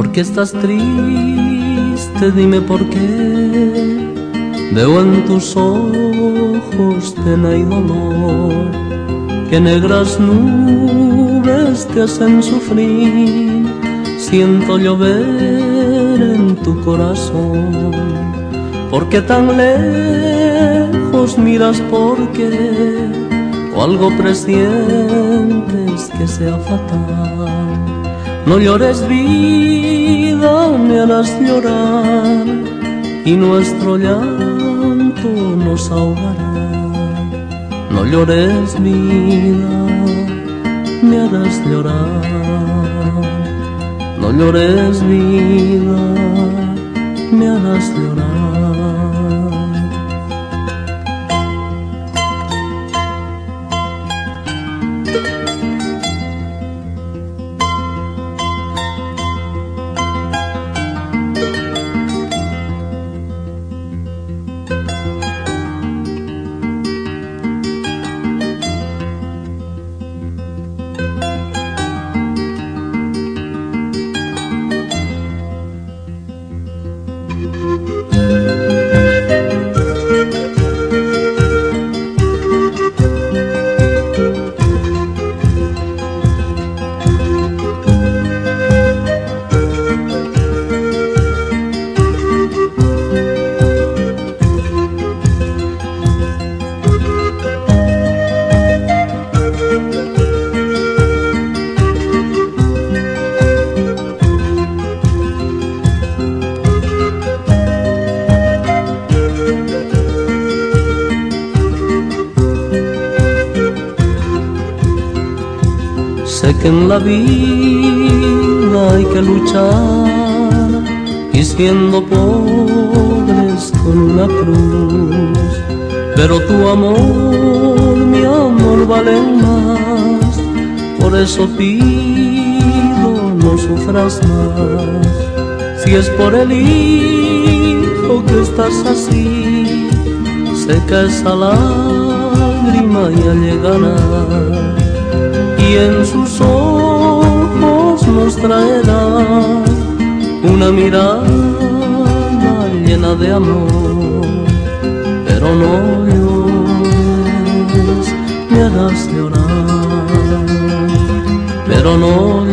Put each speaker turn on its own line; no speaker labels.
¿Por qué estás triste? Dime por qué. Veo en tus ojos pena y dolor, que negras nubes te hacen sufrir. Siento llover en tu corazón. ¿Por qué tan lejos miras? ¿Por qué? O algo presientes que sea fatal. No llores vida, me harás llorar y nuestro llanto nos ahogará. No llores vida, me harás llorar. No llores vida, me harás llorar. Sé que en la vida hay que luchar y siendo pobres con una cruz, pero tu amor, mi amor vale más, por eso pido no sufras más. Si es por el hijo que estás así, seca esa lágrima ya llegará y en sus ojos nos traerá una mirada llena de amor, pero no llores, me harás llorar, pero no